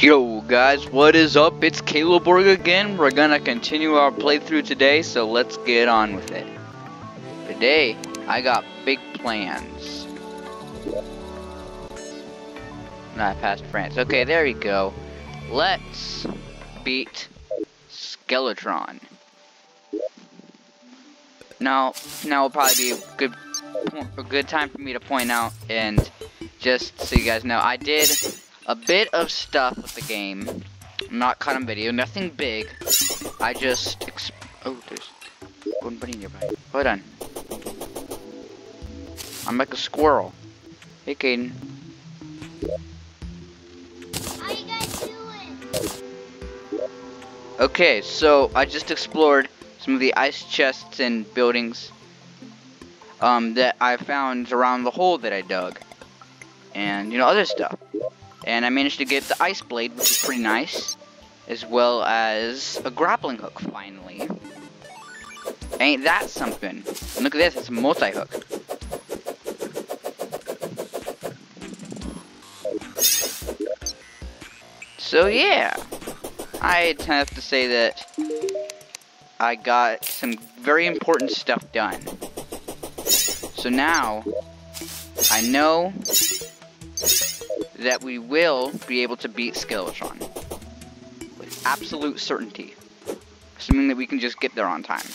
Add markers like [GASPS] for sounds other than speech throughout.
Yo guys, what is up? It's Calebborg again. We're gonna continue our playthrough today, so let's get on with it. Today, I got big plans. Not past France. Okay, there we go. Let's beat Skeletron. Now, now will probably be a good, a good time for me to point out, and just so you guys know, I did a bit of stuff with the game. Not caught on video, nothing big. I just oh, there's one bunny nearby. Hold on. I'm like a squirrel. Hey, Caden. How you guys doing? Okay, so I just explored some of the ice chests and buildings um, that I found around the hole that I dug. And, you know, other stuff. And I managed to get the ice blade, which is pretty nice. As well as a grappling hook, finally. Ain't that something? And look at this, it's a multi-hook. So yeah, I have to say that I got some very important stuff done. So now, I know that we will be able to beat Skeletron. With absolute certainty. Assuming that we can just get there on time.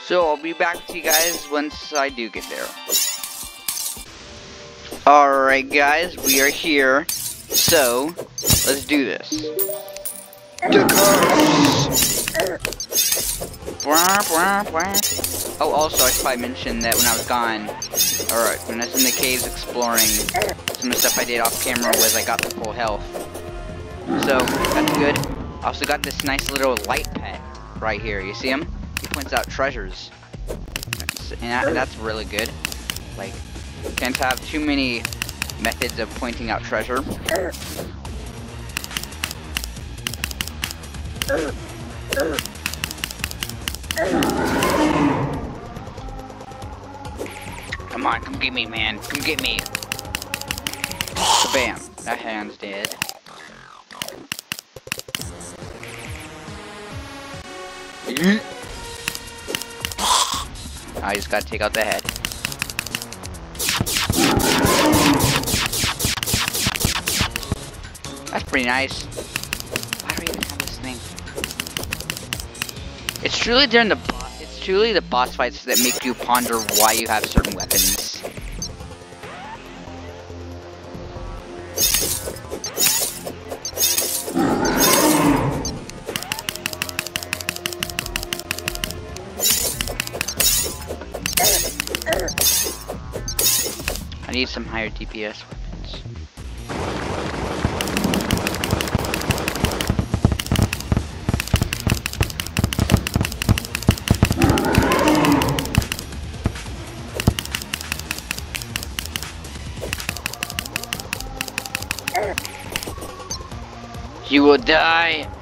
So I'll be back to you guys once I do get there. Alright guys, we are here. So, let's do this. Oh, also, I should probably mention that when I was gone, or when I was in the caves exploring, some of the stuff I did off camera was I got the full health. So, that's good. Also got this nice little light pet right here. You see him? He points out treasures. And that, that's really good. Like, can't have too many methods of pointing out treasure. Come on, come get me, man. Come get me. Bam. That hand's dead. I just gotta take out the head. That's pretty nice. Why do we even have this thing? It's truly during the boss. It's truly the boss fights that make you ponder why you have certain weapons. Need some higher DPS weapons. You will die. Die.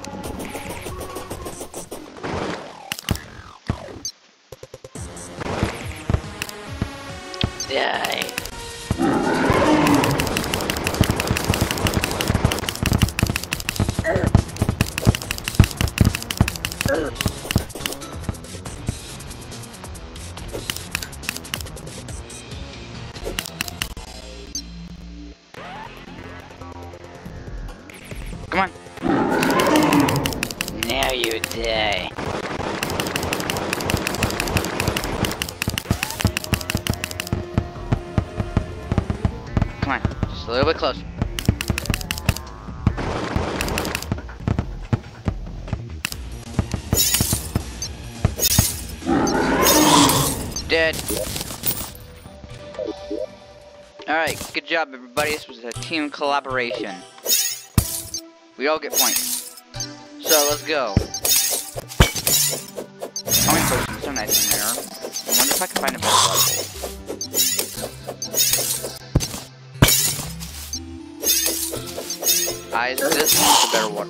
Little bit closer. Dead. Alright, good job everybody. This was a team collaboration. We all get points. So let's go. Potions are nice in there. I wonder if I can find a better I this is a better one.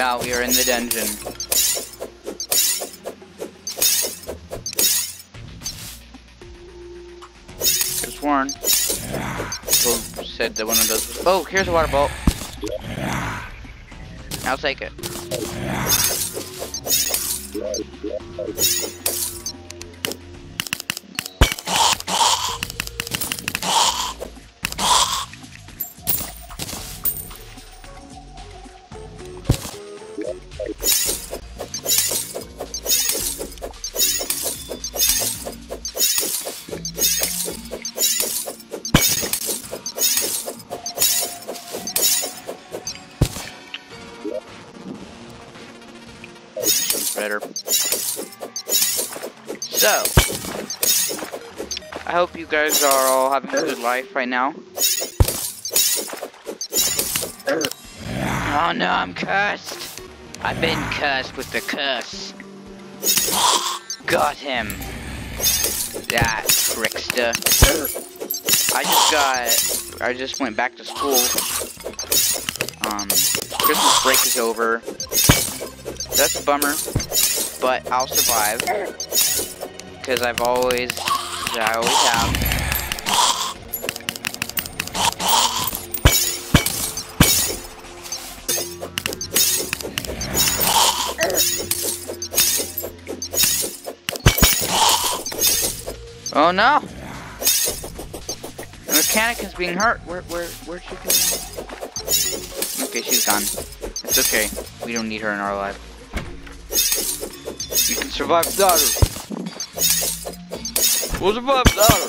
Now we are in the dungeon. There's one. Who said that one of those was. Oh, here's a water bolt. I'll take it. Better. So, I hope you guys are all having a good life right now. Oh no, I'm cursed. I've been cursed with the curse. Got him. That trickster. I just got, I just went back to school. Um, Christmas break is over. That's a bummer, but I'll survive. Because I've always, I always have. Oh no! The mechanic is being hurt. Where, where, where'd she go now? Okay, she's gone. It's okay. We don't need her in our life. We can survive without her. We'll survive without her.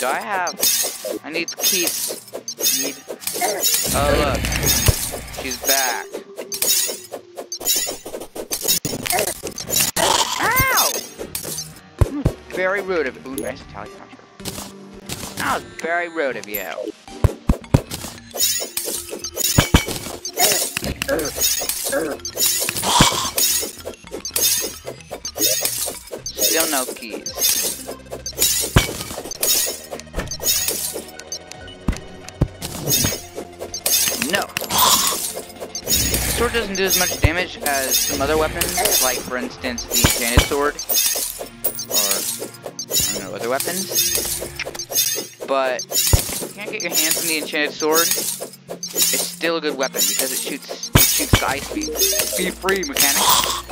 Do I have? I need keys. Need. Oh look, she's back. Ow! Very rude of Ooh, nice Italian puncher. That was very rude of you. Still no keys. Sword doesn't do as much damage as some other weapons, like for instance the enchanted sword, or I don't know other weapons. But if you can't get your hands on the enchanted sword, it's still a good weapon because it shoots it shoots ice beam. Be free, mechanic.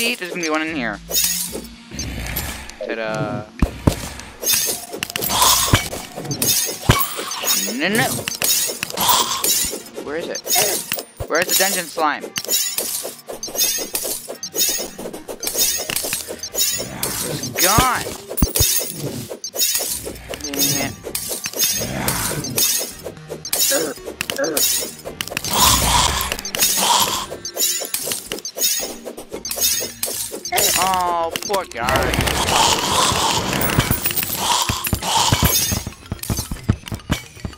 See, there's gonna be one in here. Ta-da. No, no. Where is it? Where's the dungeon slime? It's gone. Poor guy.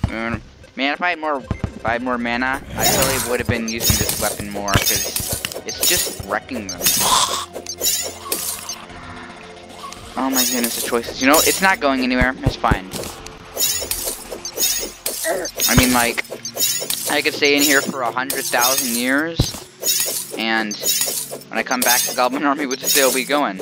Mm, Man, if I had more, if I had more mana, I totally would have been using this weapon more because it's just wrecking them. Oh my goodness, the choices. You know, it's not going anywhere. It's fine. I mean, like, I could stay in here for a hundred thousand years, and when I come back, the Goblin [LAUGHS] Army would still be going.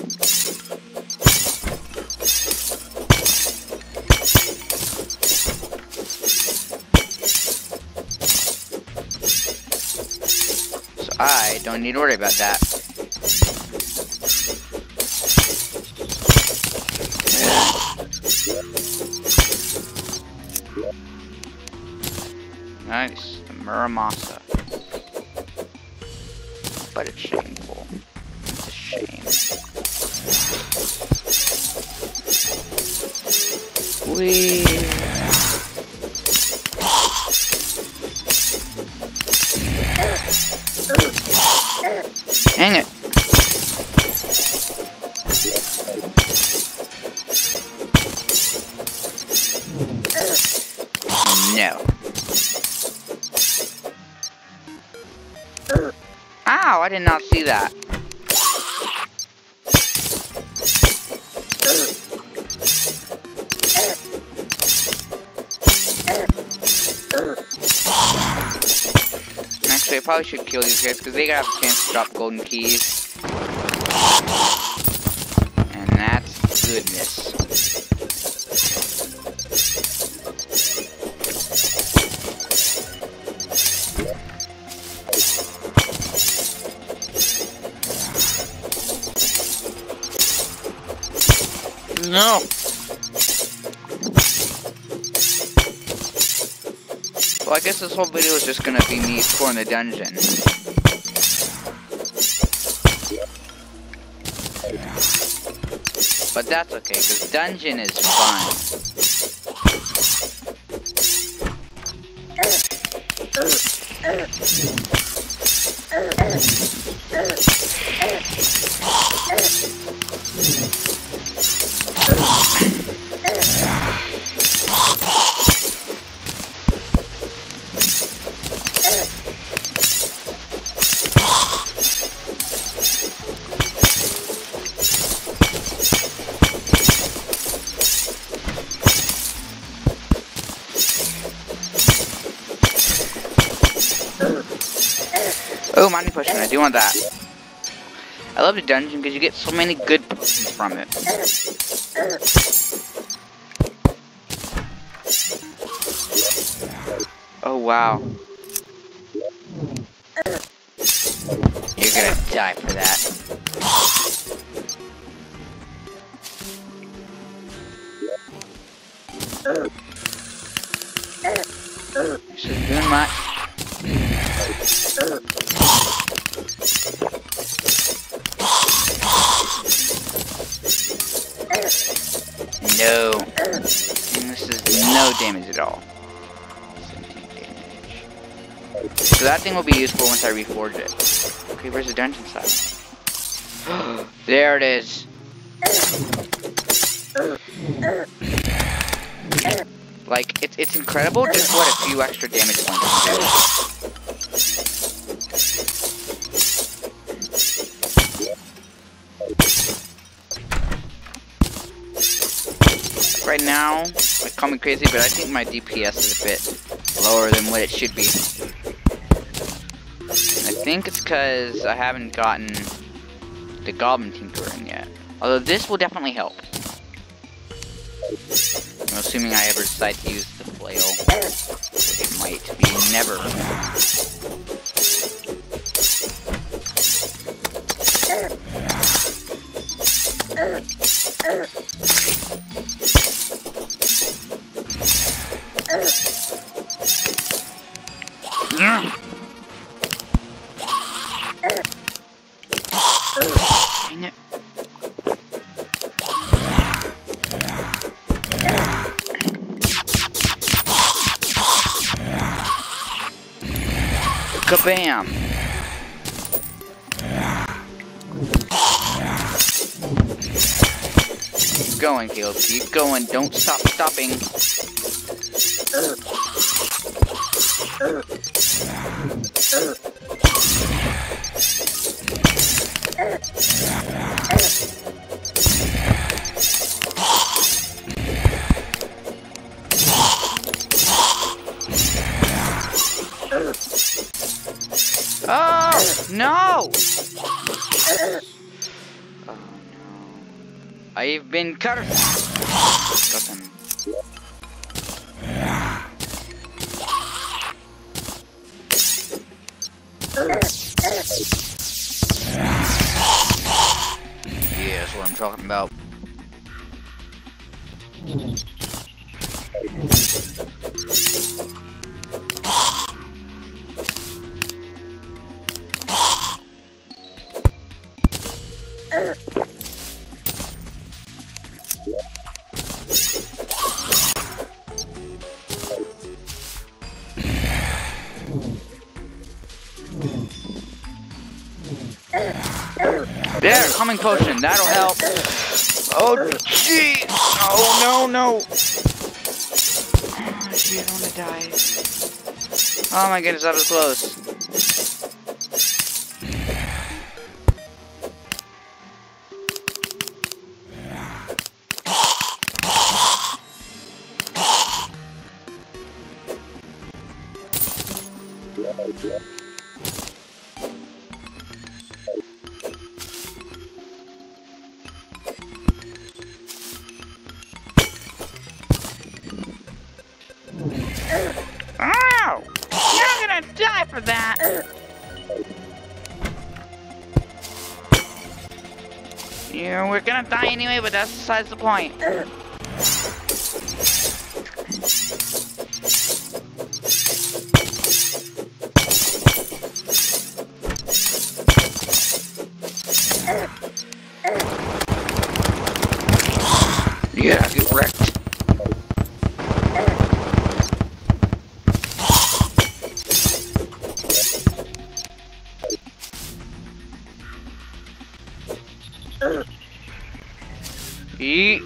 I don't need to worry about that. Nice, the Muramasa. But it's shameful. It's a shame. Did not see that. Actually, I probably should kill these guys because they have a chance to drop golden keys. Guess this whole video is just gonna be me exploring the dungeon. But that's okay, because dungeon is fun. Want that. I love the dungeon because you get so many good potions from it. Oh, wow. You're gonna die for that. Is doing much. Thing will be useful once I reforge it. Okay, where's the dungeon side? [GASPS] there it is. Like, it's, it's incredible just what a few extra damage points do. Right now, call me crazy, but I think my DPS is a bit lower than what it should be. I think it's because I haven't gotten the Goblin Tinkering yet. Although this will definitely help. I'm assuming I ever decide to use the flail. It might be never. Kabam! Keep going, Caleb. Keep going. Don't stop stopping. been cursed. Gotten. Yeah, that's what I'm talking about. Calming potion, that'll help. Oh, gee! Oh, no, no! Oh, die. Oh my goodness, that was close. Ow! Anyway, but that's besides the point. Eat.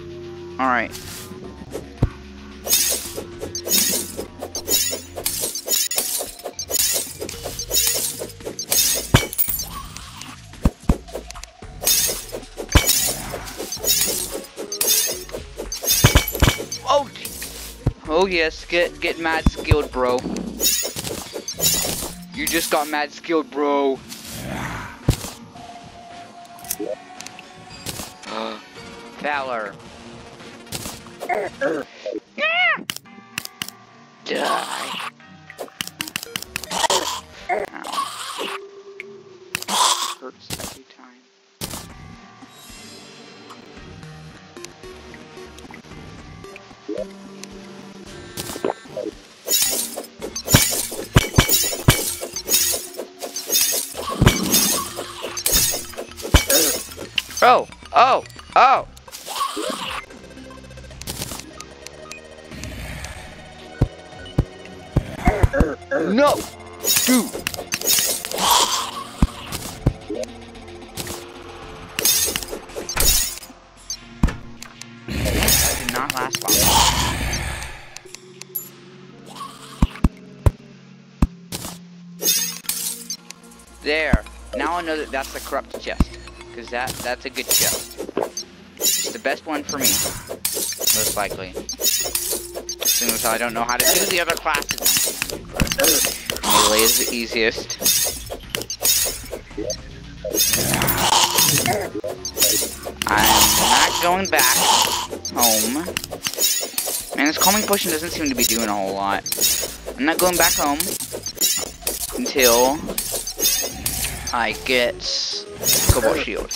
Alright. Oh, oh yes, get get mad skilled, bro. You just got mad skilled, bro. Valor. Die. Oh, oh, oh. No! Dude! That did not last long. There. Now I know that that's the corrupt chest. Because that, that's a good chest. It's the best one for me. Most likely. Soon as I don't know how to do the other classes. Melee is the easiest. I'm not going back home. Man, this calming potion doesn't seem to be doing a whole lot. I'm not going back home until I get Cobalt Shield.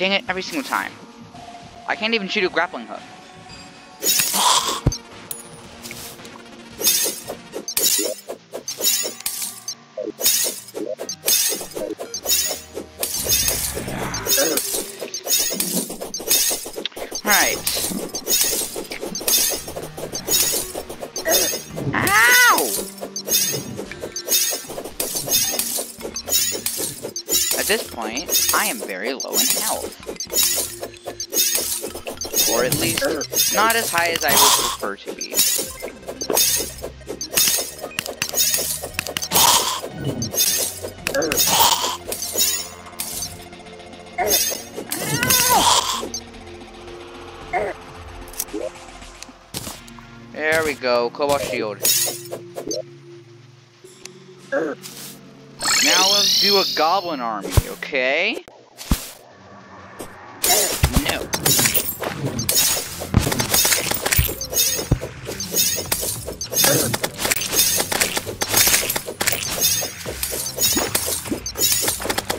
Dang it! Every single time. I can't even shoot a grappling hook. Right. This point, I am very low in health. Or at least, er, not as high as I would prefer to be. Er. There we go, Cobalt Shield. goblin army, okay? No.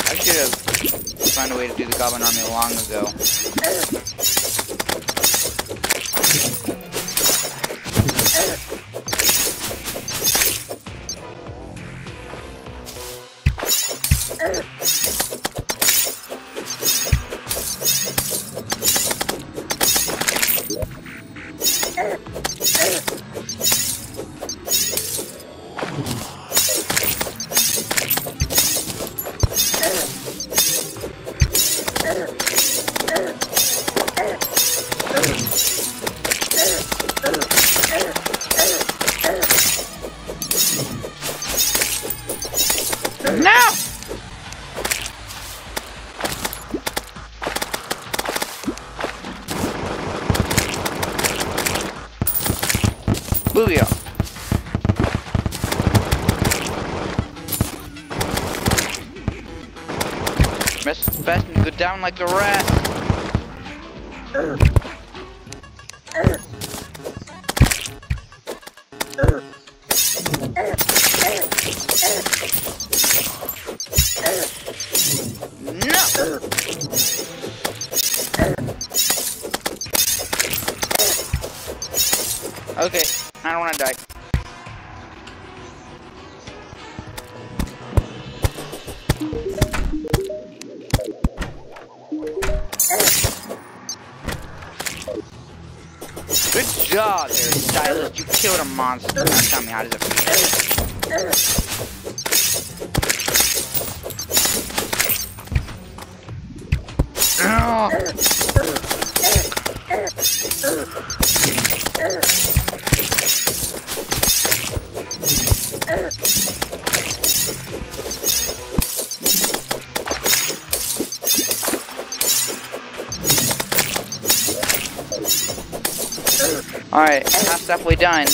I should have found a way to do the goblin army long ago. No! Booyah! Best, best go down like the rest. Job there, Stylist. You killed a monster. Tell me, how does it? Alright, half halfway done.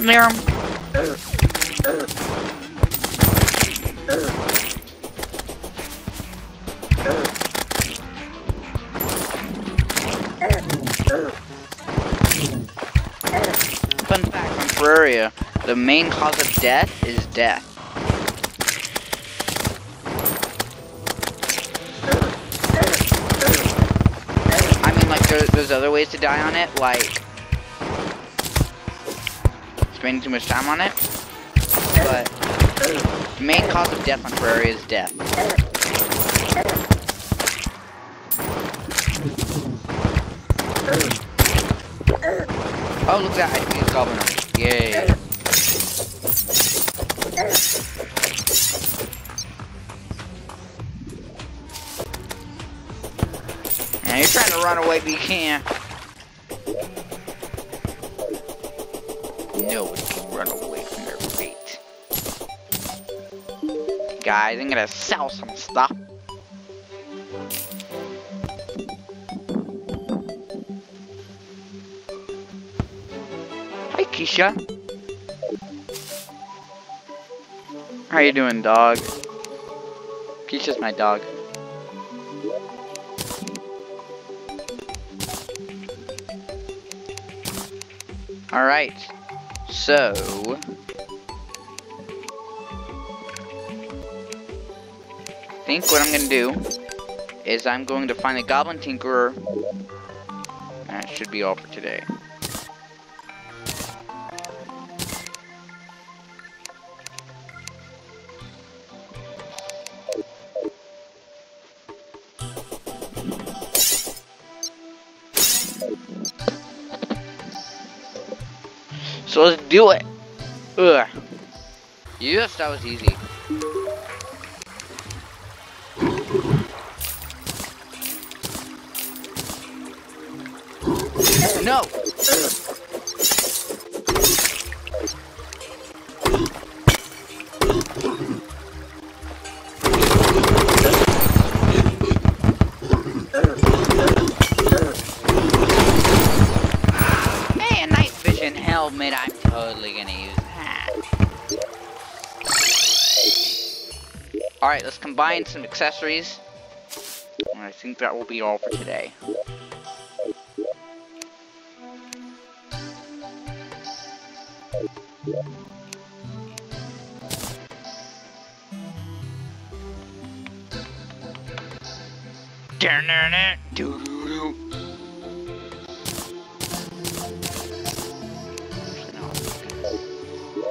Meow, meow. Fun fact on Terraria, the main cause of death is death. I mean, like, there, there's other ways to die on it, like spending too much time on it, but the main cause of death on Terraria is death. Oh, look at that, I can use Goblin. Yay. Now you're trying to run away, but you can't. Guys, I'm gonna sell some stuff. Hi, Keisha. How you doing, dog? Keisha's my dog. Alright. So... think what I'm gonna do is I'm going to find a Goblin Tinkerer. That should be all for today. So let's do it. Ugh. Yes, that was easy. No! helmet I'm totally gonna use that. Alright, let's combine some accessories. I think that will be all for today.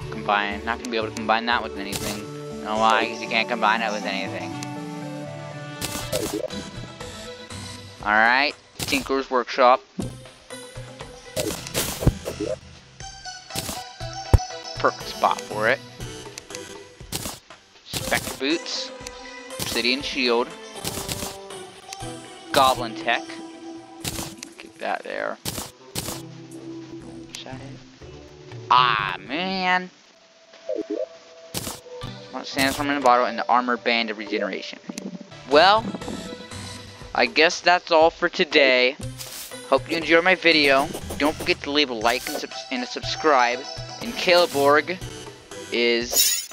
Combine. Not gonna be able to combine that with anything. Know why? Because you can't combine it with anything. Alright. Tinker's Workshop. Perfect spot for it. Spectre Boots. Obsidian Shield. Goblin Tech. Keep that there. Is that it? Ah, man. Want sandstorm in a bottle and the armor band of regeneration. Well, I guess that's all for today. Hope you enjoyed my video. Don't forget to leave a like and, and a subscribe. And Caleborg is